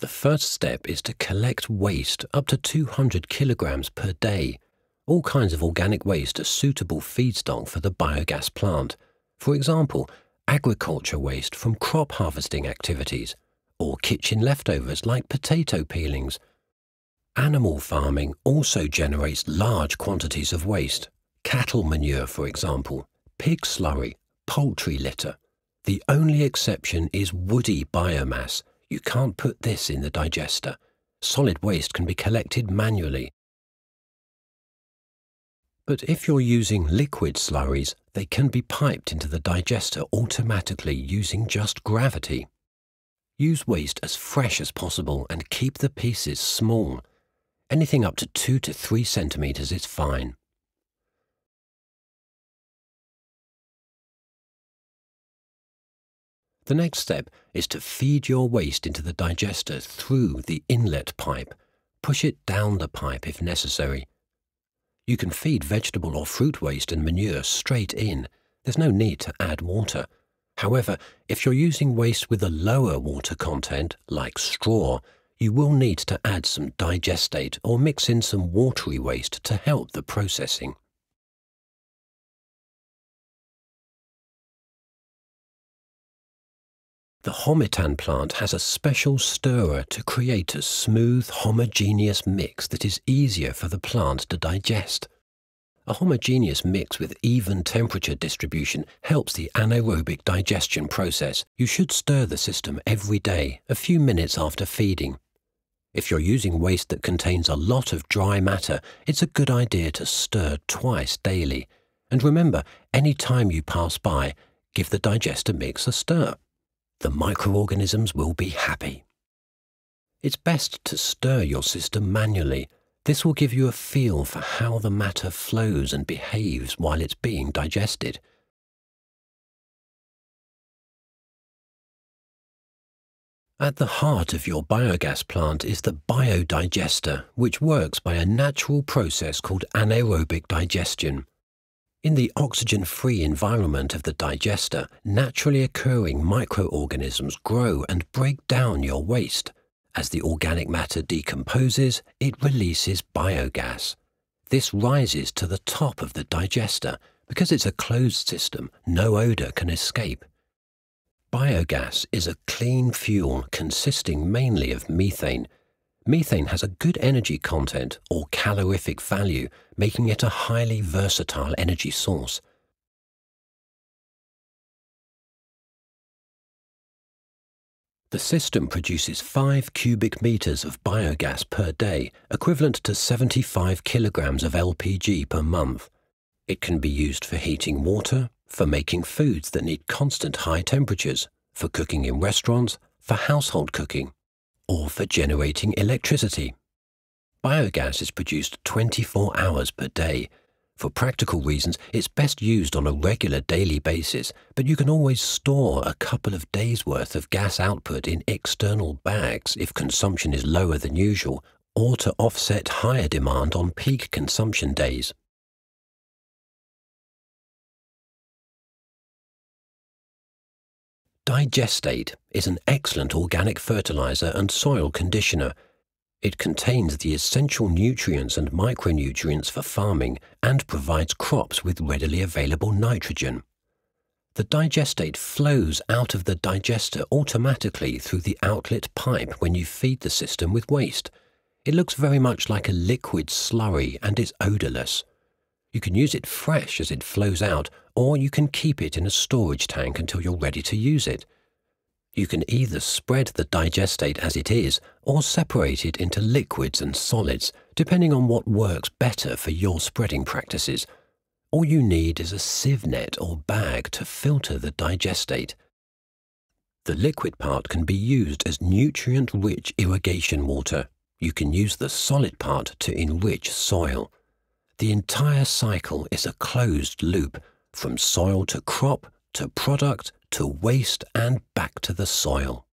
The first step is to collect waste up to 200 kilograms per day. All kinds of organic waste are suitable feedstock for the biogas plant. For example, agriculture waste from crop harvesting activities, or kitchen leftovers like potato peelings. Animal farming also generates large quantities of waste. Cattle manure, for example, pig slurry, poultry litter. The only exception is woody biomass. You can't put this in the digester. Solid waste can be collected manually. But if you're using liquid slurries, they can be piped into the digester automatically using just gravity. Use waste as fresh as possible and keep the pieces small. Anything up to 2 to 3 centimeters is fine. The next step is to feed your waste into the digester through the inlet pipe. Push it down the pipe if necessary. You can feed vegetable or fruit waste and manure straight in. There's no need to add water. However, if you're using waste with a lower water content, like straw, you will need to add some digestate or mix in some watery waste to help the processing. The HoMethan plant has a special stirrer to create a smooth, homogeneous mix that is easier for the plant to digest. A homogeneous mix with even temperature distribution helps the anaerobic digestion process. You should stir the system every day, a few minutes after feeding. If you're using waste that contains a lot of dry matter, it's a good idea to stir twice daily. And remember, any time you pass by, give the digester mix a stir the microorganisms will be happy. It's best to stir your system manually. This will give you a feel for how the matter flows and behaves while it's being digested. At the heart of your biogas plant is the biodigester, which works by a natural process called anaerobic digestion. In the oxygen-free environment of the digester, naturally occurring microorganisms grow and break down your waste. As the organic matter decomposes, it releases biogas. This rises to the top of the digester. Because it's a closed system, no odour can escape. Biogas is a clean fuel consisting mainly of methane, Methane has a good energy content or calorific value, making it a highly versatile energy source. The system produces 5 cubic meters of biogas per day, equivalent to 75 kilograms of LPG per month. It can be used for heating water, for making foods that need constant high temperatures, for cooking in restaurants, for household cooking or for generating electricity. Biogas is produced 24 hours per day. For practical reasons, it's best used on a regular daily basis, but you can always store a couple of days' worth of gas output in external bags if consumption is lower than usual, or to offset higher demand on peak consumption days. Digestate is an excellent organic fertilizer and soil conditioner. It contains the essential nutrients and micronutrients for farming and provides crops with readily available nitrogen. The digestate flows out of the digester automatically through the outlet pipe when you feed the system with waste. It looks very much like a liquid slurry and is odorless. You can use it fresh as it flows out, or you can keep it in a storage tank until you're ready to use it. You can either spread the digestate as it is, or separate it into liquids and solids, depending on what works better for your spreading practices. All you need is a sieve net or bag to filter the digestate. The liquid part can be used as nutrient-rich irrigation water. You can use the solid part to enrich soil. The entire cycle is a closed loop, from soil to crop to product to waste and back to the soil.